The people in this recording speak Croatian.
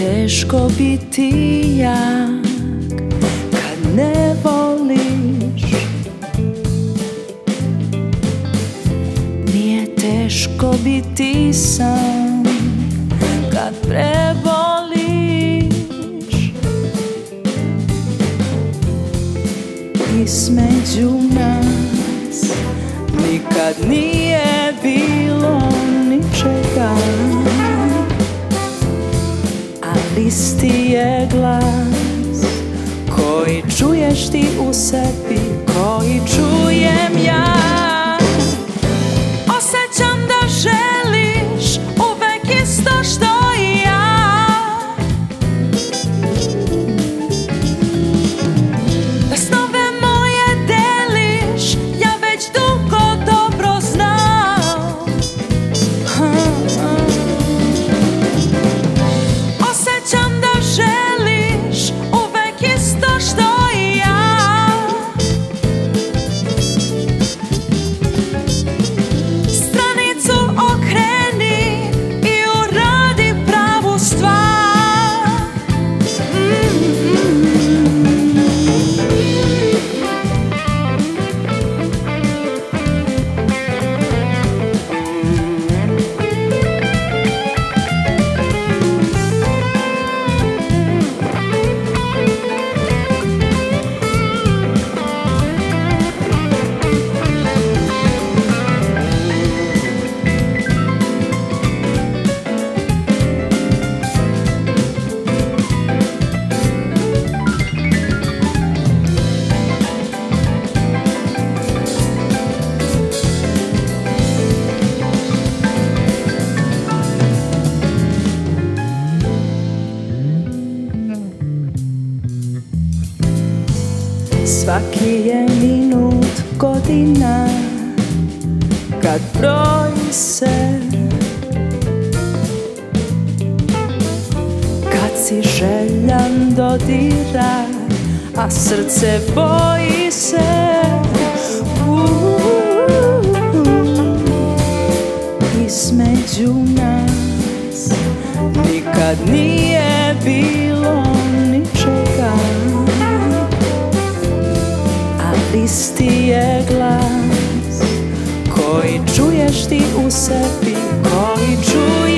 teško biti jak kad ne voliš. Nije teško biti sam kad preboliš isti je glas Koji čuješ ti u sebi Koji čujem ja Svaki je minut godina Kad broji se. Kad si željan dodira A srce boji se. Između nas Nikad nije bilo isti je glas Koji čuješ ti u sebi Koji čuješ